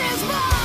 is mine.